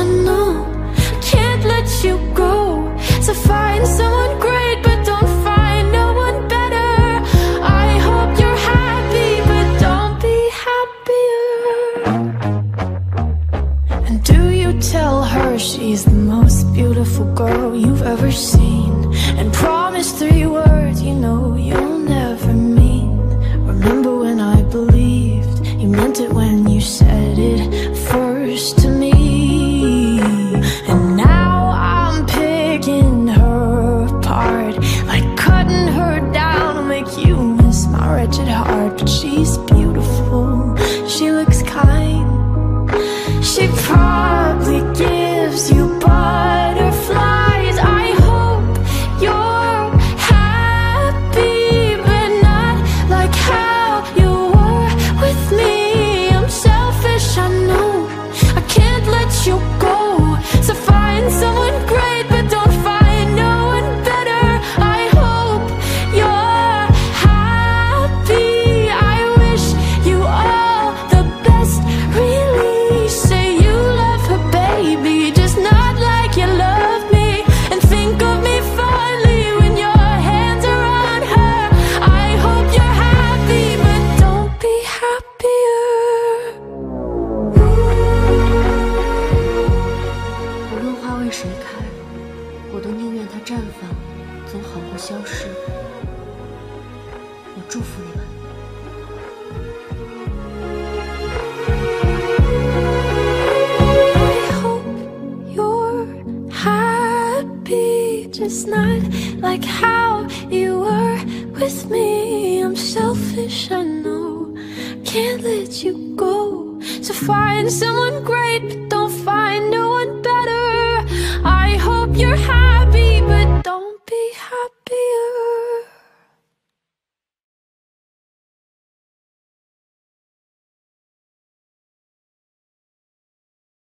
I know. Can't let you go. So find someone great, but don't find no one better. I hope you're happy, but don't be happier. And do you tell her she's the most beautiful girl you've ever seen? And promise three words you know heart. 无论花为谁开，我都宁愿它绽放，总好过消失。我祝福你们。I hope you're happy, just not like how you were with me. I'm selfish, I know, can't let you go. So find someone great, but don't find no one better. I hope you're happy.